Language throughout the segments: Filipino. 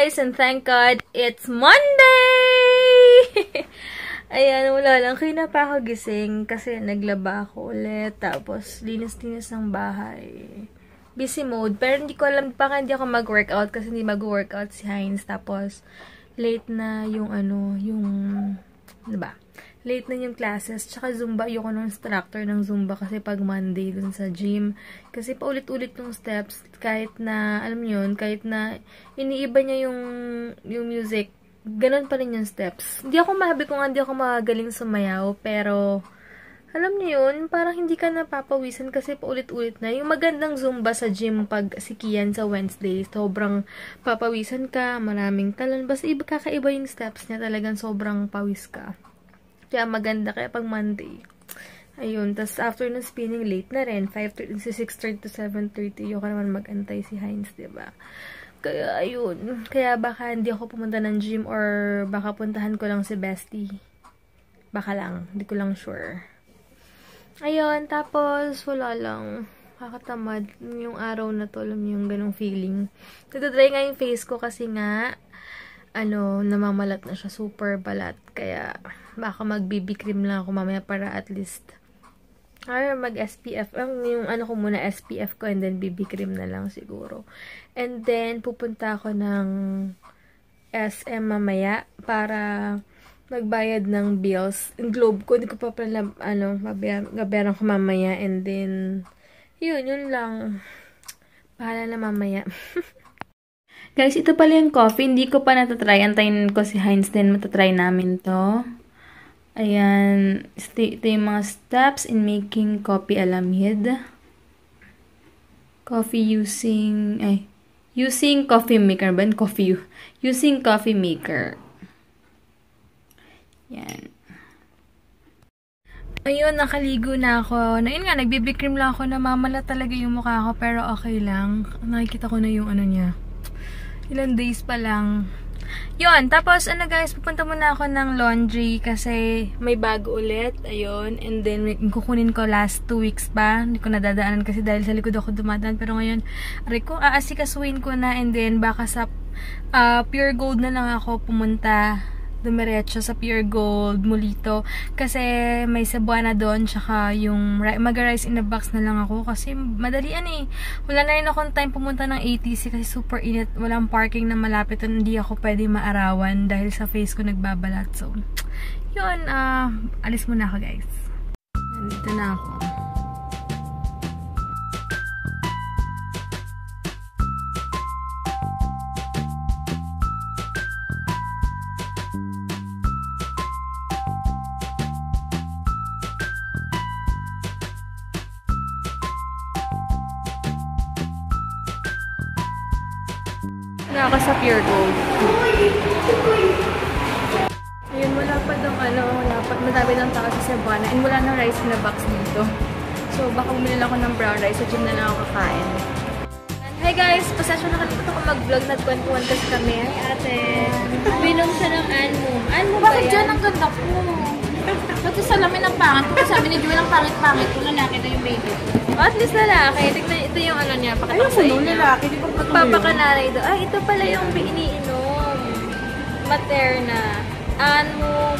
Guys! And thank God, it's Monday! Ayan, wala lang. Kaya pa ako gising kasi naglaba ako ulit. Tapos, linis-linis ng bahay. Busy mode. Pero hindi ko alam, baka hindi ako mag-workout kasi hindi mag-workout si Heinz. Tapos, late na yung ano, yung, ano ba? Late na yung classes. Tsaka Zumba, ayoko ng instructor ng Zumba kasi pag Monday dun sa gym. Kasi paulit-ulit yung steps. Kahit na, alam niyo yun, kahit na iniiba niya yung, yung music, ganun pa rin yung steps. Hindi ako mahabi kung hindi ako magaling sumayaw, pero alam niyo yun, parang hindi ka napapawisan kasi paulit-ulit na. Yung magandang Zumba sa gym pag sikiyan sa Wednesday, sobrang papawisan ka, maraming talon. Basta iba, kakaiba yung steps niya, talagang sobrang pawis ka. Kaya maganda kaya pag Monday. Ayun. Tapos after ng spinning, late na rin. 5.30 6.30 to 7.30. Yung ka naman mag-antay si Heinz, ba diba? Kaya, ayun. Kaya baka hindi ako pumunta ng gym or baka puntahan ko lang si Bestie. Baka lang. Hindi ko lang sure. Ayun. Tapos, wala lang. Kakatamad. Yung araw na to, alam yung ganong feeling. Nagdadry nga yung face ko kasi nga, ano, namamalat na siya. Super balat. Kaya, baka mag-BB cream lang ako mamaya para at least or mag-SPF. Ang yung ano ko muna, SPF ko and then BB cream na lang siguro. And then, pupunta ako ng SM mamaya para magbayad ng bills. Yung globe ko, hindi ko pa pala, ano, gabayaran ko mamaya. And then, yun, yun lang. Bahala na mamaya. Guys, ito pala yung coffee. Hindi ko pa natatry. Antayin ko si Heinz din matatry namin to. Ayan, ito yung mga steps in making coffee alamid. Coffee using, ay, using coffee maker ba? Coffee, using coffee maker. Yan. Ayun, nakaligo na ako. Na, yun nga, nagbibikrim lang ako. Namamala talaga yung mukha ko, pero okay lang. Nakikita ko na yung ano niya. Ilan days pa lang. Yun, tapos ano guys, pupunta muna ako ng laundry kasi may bago ulit. Ayun, and then kukunin ko last 2 weeks pa. Hindi ko nadadaanan kasi dahil sa likod ako dumadaan. Pero ngayon, aray ko, aasikasuin ko na and then baka sa uh, pure gold na lang ako pumunta dumiretso sa Pure Gold, Mulito. Kasi may Cebuana doon, tsaka yung mag-rice in a box na lang ako. Kasi madalian eh. Wala na rin akong time pumunta ng ATC kasi super init. Walang parking na malapit. Hindi ako pwede maarawan dahil sa face ko nagbabalat. So, yun. Uh, alis muna ako guys. Nandito na ako. Na ako sa Pure Gold. Ayun, wala pa daw ano, wala pa. Madami ng tao sa Cebuana. And wala na rice na box dito. So, baka bumili lang ako ng brown rice. Sa gym na lang ako kakain. Hi guys! Pasensya na kalimutan ko mag-vlog. Nagkwentuhan kasi kami. Hi ate! Binom siya ng Anmum. Anmum ba Bakit yan? dyan ang ganda ko? Kasi salamin ang pangit ko. Sabi ni Joel ang pangit-pangit ko. Lalaki na yung baby. At least lalaki. Tignan, ito yung ano niya. Pakita ko sa inyo. lalaki. Di ba Magpapakanalay doon. Ay, ito pala yung iniinom. Materna. Anmum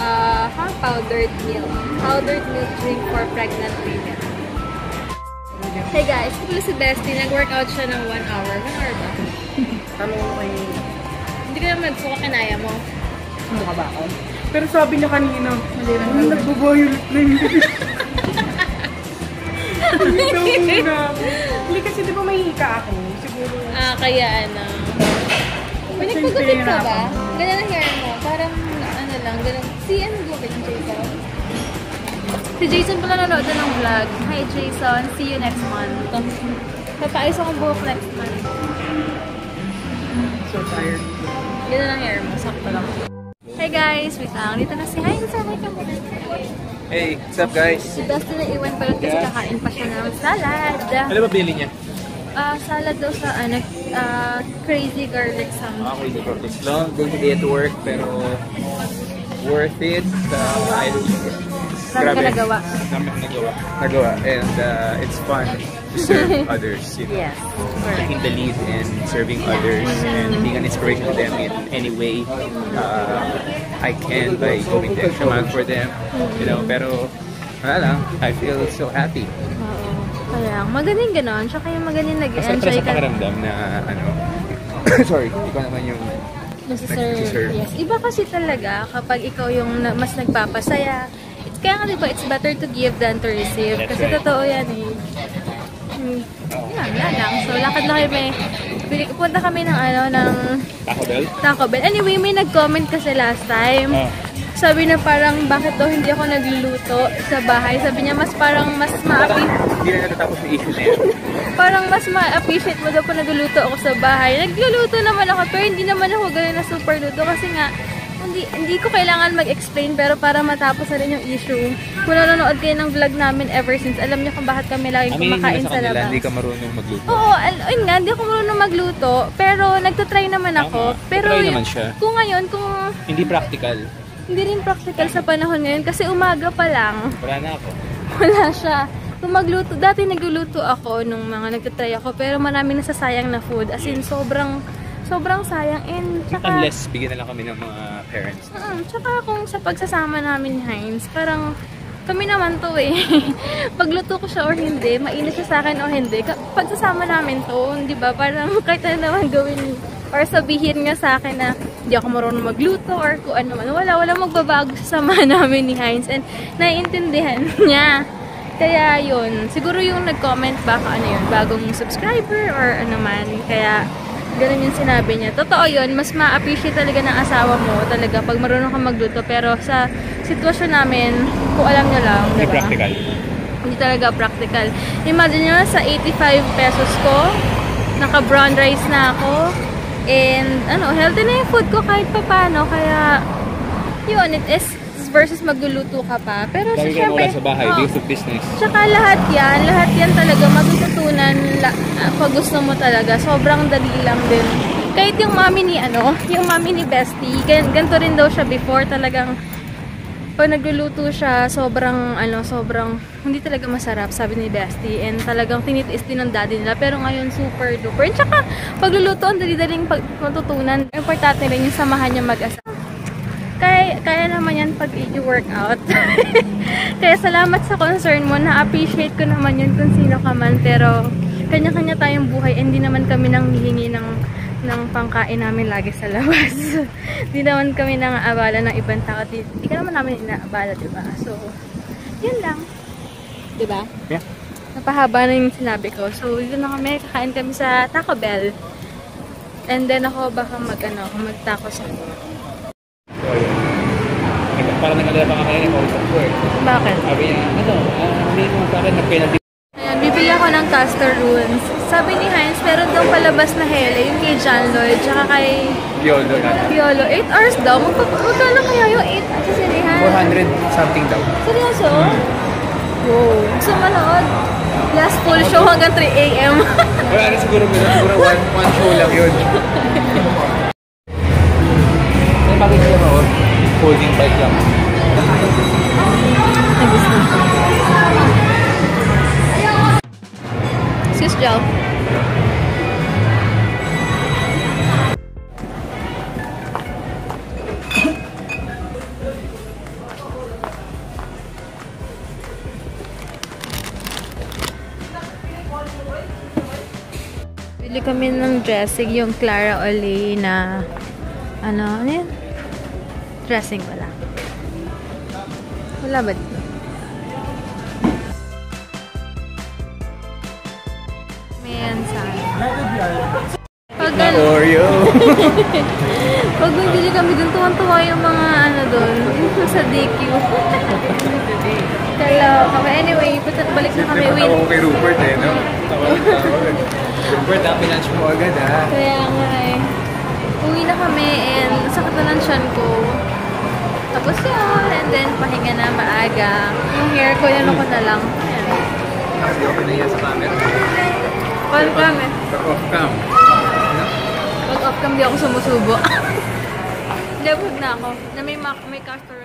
uh, ha? powdered milk. Powdered milk drink for pregnant women. Hey guys, ito pala si Bestie. Nag-workout siya ng 1 hour. 1 hour ba? Tanong ko kayo, Hindi ka naman magsuka kinaya mo. ano ka ba ako? Pero sabi niya kanina, ano nagbo-violet na yung Hindi kasi di ba may hika ako? Siguro. Ah, kaya ano. May nagpagupit ka ba? Ganyan ang hair mo. Parang ano lang, ganun. Si ano gupit ni Jason? Si Jason pala nanonood na ng vlog. Hi Jason, see you next month. Papaayos akong buhok next month. So tired. Ganun ang hair mo, sakto lang. Hey guys, wait lang. Dito na si Hi, sabay ka muna. Hey, what's up guys? Si Dustin na iwan pala kasi kakain pa siya ng salad. Ano ba bili niya? Ah, salad daw sa ano, ah, crazy garlic something. Is for this long day to day at work pero worth it. Uh, I Dami ka Grabe. nagawa. Dami ko nagawa. Nagawa. And uh, it's fun serve others. You know? Yes. Taking the lead and serving others and being an inspiration to them in any way uh, I can by going the extra mile for them. You know, pero wala lang, I feel so happy. Kaya, magaling ganon. Tsaka yung magaling nag-enjoy sa ka. pakiramdam na ano, sorry, ikaw naman yung. Nag-serve. Yes. Iba kasi talaga kapag ikaw yung na- mas nagpapasaya. It's, kaya nga diba, it's better to give than to receive. That's kasi right. totoo yan eh. Hmm. Yan, yan lang. So, lakad na kami. Punta kami ng ano, ng Taco Bell. Taco Bell. Anyway, may nag-comment kasi last time. Ah. Sabi na parang, bakit daw hindi ako nagluluto sa bahay? Sabi niya, mas parang mas ma-appreciate hindi na natatapos yung issue na parang mas ma-appreciate mo daw kung nagluluto ako sa bahay. Nagluluto naman ako, pero hindi naman ako ganun na super luto kasi nga, hindi, hindi ko kailangan mag-explain pero para matapos na rin yung issue. Kung nanonood kayo ng vlog namin ever since, alam niyo kung bakit kami laging Aminin kumakain sa labas. hindi ka marunong magluto. Oo, al- ayun nga, hindi ako marunong magluto, pero nagtatry naman ako. Tama. Pero naman siya. kung ngayon, kung Hindi practical. hindi rin practical sa panahon ngayon kasi umaga pa lang, Wala na ako. wala siya. Kung magluto, dati nagluluto ako nung mga nagtatry ako, pero marami nasasayang na food. As in, sobrang, sobrang sayang. And, tsaka, Unless bigyan na lang kami ng mga parents. Mm, tsaka kung sa pagsasama namin ni Heinz, parang kami naman to eh. Pagluto ko siya or hindi, mainit siya sa akin o hindi, pagsasama namin to, di ba? Parang kahit ano naman gawin or sabihin nga sa akin na hindi ako marunong magluto or kung ano man. Wala, wala magbabago sa sama namin ni Heinz and naiintindihan niya. Kaya yun, siguro yung nag-comment baka ano yun, bagong subscriber or ano man. Kaya ganun yung sinabi niya. Totoo yun, mas ma-appreciate talaga ng asawa mo talaga pag marunong kang magluto. Pero sa sitwasyon namin, kung alam niyo lang, Hindi diba? practical. Hindi talaga practical. Imagine nyo, sa 85 pesos ko, naka-brown rice na ako. And, ano, healthy na yung food ko kahit pa paano. Kaya, yun, it is versus magluluto ka pa. Pero, Lagi ka syempre, sa bahay, oh, of business. Tsaka lahat yan, lahat yan talaga matututunan la, ah, pag gusto mo talaga. Sobrang dali lang din. Kahit yung mami ni ano, yung mami ni Bestie, gan ganito rin daw siya before talagang pag nagluluto siya, sobrang ano, sobrang hindi talaga masarap, sabi ni Bestie. And talagang tinitiis din ng daddy nila. Pero ngayon, super duper. And tsaka, pagluluto, ang dali-daling pag matutunan. Importante rin yung samahan niya mag-asawa. Kaya, kaya naman yan pag i-workout. kaya salamat sa concern mo. Na-appreciate ko naman yun kung sino ka man. Pero, kanya-kanya tayong buhay. Hindi naman kami nang hihingi ng, ng pangkain namin lagi sa labas. Hindi naman kami nang abala ng ibang tao. Di, di ka naman namin inaabala, diba? So, yun lang. Diba? Yeah. Napahaba na yung sinabi ko. So, yun na kami. Kakain kami sa Taco Bell. And then ako baka mag, ano, mag-tacos ako. Parang nag-alala pa ka kanina, kausap ko eh. Bakit? Sabi niya, ano, ah, hindi mo sa akin nag-penalty. Ayan, bibili ako ng castor runes. Sabi ni Heinz, meron daw palabas na hele, yung kay John Lloyd, tsaka kay Yolo na. Piolo. 8 hours daw. Magpa magkano kaya yung 8 sa sinihan? 400 something daw. Seryoso? Wow. Gusto manood? Last full show hanggang 3 a.m. Wala na siguro, siguro one, one show lang yun. Ay, bakit siya mo? Holding bike lang. Excuse Joe. Bili kami ng dressing, yung Clara Olay na ano, ano yun? Dressing wala. Wala ba dito? May yan sa Pag, ano, Oreo. pag bibili kami dun, tuwan-tuwa yung mga ano dun, yung sa DQ. Kala kami. Anyway, punta balik na kami. Wait. Tawa ko kay Rupert eh, no? Tawa ko. Rupert, happy lunch mo agad ah. Kaya nga eh. Uwi na kami and sakit na ng tiyan ko. Tapos yun, and then pahinga na maaga. Yung hair ko, yan ako na lang. Ayan. Kasi okay na yan sa camera. On cam eh. Pero off cam. Pag off cam, di ako sumusubo. Hindi, huwag na ako. Na may, ma- may castor